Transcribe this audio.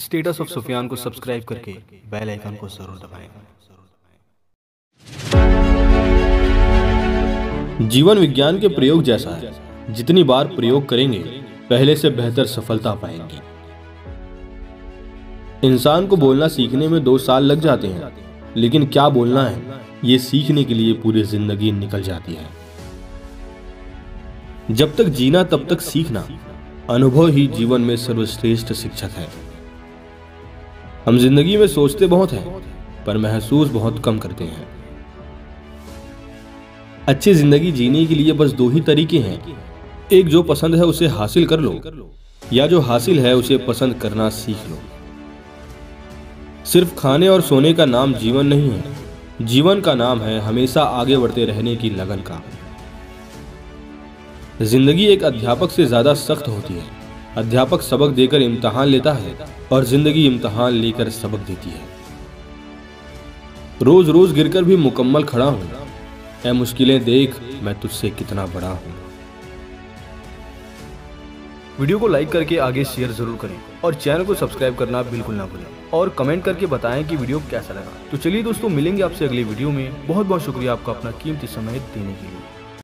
Status of Sufiyan को subscribe करके bell icon को ज़रूर दबाएँ। जीवन विज्ञान के प्रयोग जैसा है। जितनी बार प्रयोग करेंगे पहले से बेहतर सफलता पाएँगे। इंसान को बोलना सीखने में दो साल लग जाते हैं। लेकिन क्या बोलना है ये सीखने के लिए पूरी ज़िंदगी निकल जाती है। जब तक जीना तब तक सीखना। अनुभव ही जीवन में सर्वश्रेष्ठ शिक्षक है। हम ज़िंदगी में सोचते बहुत हैं, पर महसूस बहुत कम करते हैं। अच्छी ज़िंदगी जीने के लिए बस दो ही तरीके हैं। एक जो पसंद है उसे हासिल कर लो, या जो हासिल है उसे पसंद करना सीख लो। सिर्फ़ खाने और सोने का नाम जीवन नहीं है। जीवन का नाम है हमेशा आगे बढ़ते रहने की लगन का। ज़िंदगी एक अध्यापक से ज़्यादा सख्त होती है। अध्यापक सबक देकर इम्तहान लेता है और ज़िंदगी इम्तहान लेकर सबक देती है। रोज रोज गिरकर भी मुकम्मल खड़ा हूँ। ऐ मुश्किलें देख मैं तुझसे कितना बड़ा हूँ। वीडियो को लाइक करके आगे शेयर ज़रूर करें और चैनल को सब्सक्राइब करना बिल्कुल ना भूलें और कमेंट करके बताएँ कि वीडियो कैसा लगा। तो चलिए दोस्तों, मिलेंगे आपसे अगली वीडियो में। बहुत बहुत शुक्रिया आपका अपना कीमती समय देने के लिए।